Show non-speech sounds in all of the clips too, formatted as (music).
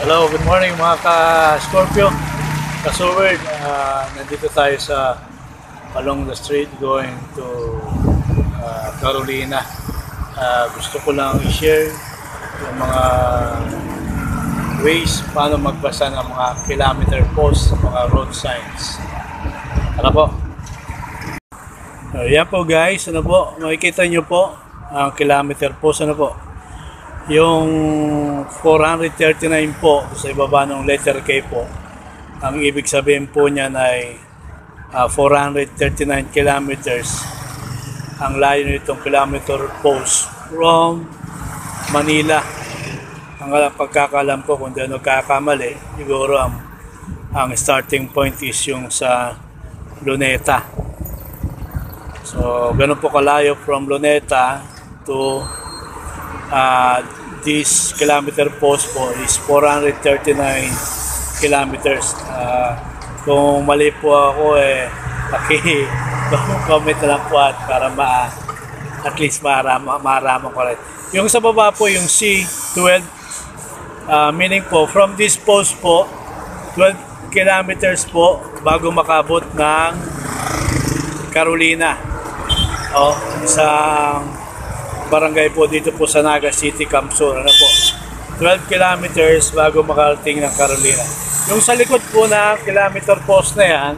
Hello, good morning mga ka-Scorpio. Ka-Suward, uh, nandito tayo sa along the street going to uh, Carolina. Uh, gusto ko lang i-share yung mga ways paano magbasa ng mga kilometer post, mga road signs. Ano po? Uh, yan po guys, ano po, makikita nyo po ang kilometer post, ano po. Yung 439 po sa ibaba ng letter K po, ang ibig sabihin po niyan ay uh, 439 kilometers ang layo nitong kilometer post from Manila. Ang pagkakalam ko kung di ano kakamali, siguro ang, ang starting point is yung sa Luneta. So, ganun po kalayo from Luneta to uh, this kilometer post po is 439 kilometers. Uh, kung mali po ako eh, (laughs) paki comment na lang po at para ma at least marama, marama ko rin. Yung sa baba po, yung C12, uh, meaning po, from this post po, 12 kilometers po bago makabot ng Carolina. O, isang barangay po dito po sa Naga City, Camsur. Ano po? 12 kilometers bago makarating ng Carolina. Yung sa likod po na kilometer post na yan,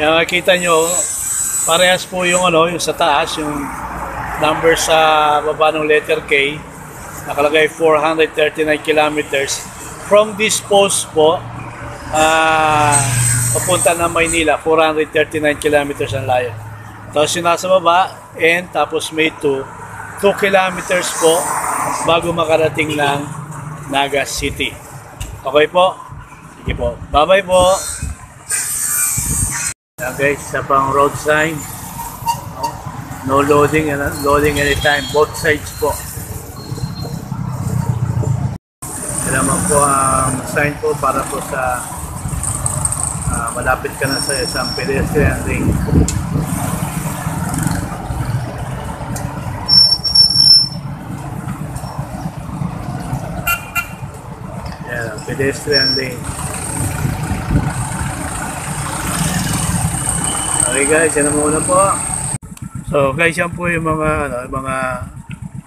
yan makikita nyo, parehas po yung ano, yung sa taas, yung number sa baba ng letter K, nakalagay 439 kilometers. From this post po, uh, papunta na Maynila, 439 kilometers ang layo. Tapos yung nasa baba, and tapos may 2, 2 kilometers po bago makarating ng Naga City. Okay po? Sige po. Bye-bye po. Guys, sa pang road sign. No loading, ano? loading anytime. Both sides po. Naman po ang sign po para po sa uh, malapit ka na sa isang pedestrian ring. Yan, pedestrian lane. Okay guys, yan na muna po. So guys, yan po yung mga ano, mga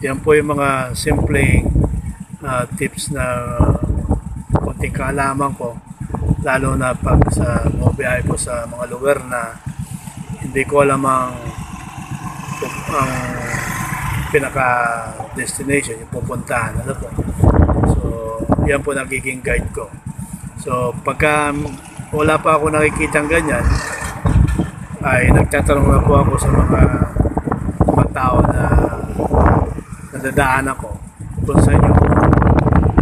yan po yung mga simpleng uh, tips na konting kaalaman ko lalo na pag sa mobiyahe po sa mga lugar na hindi ko alam ang ang pinaka destination yung pupuntahan ano po yan po nagiging guide ko. So pagka wala pa ako nakikita ganyan ay nagtatanong na po ako sa mga mga tao na nadadaan ako kung sa inyo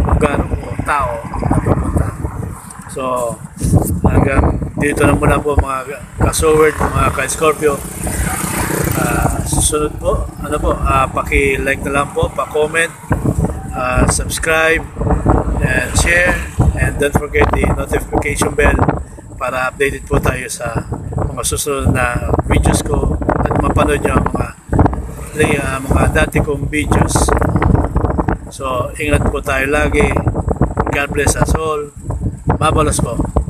lugar o tao na pupunta. So hanggang dito na muna po mga ka-soward mga ka-scorpio. Uh, susunod po ano po uh, paki-like na lang po pa-comment uh, subscribe and share and don't forget the notification bell para updated po tayo sa mga susunod na videos ko at mapanood nyo ang mga uh, mga dati kong videos. So ingat po tayo lagi. God bless us all. Mabalos po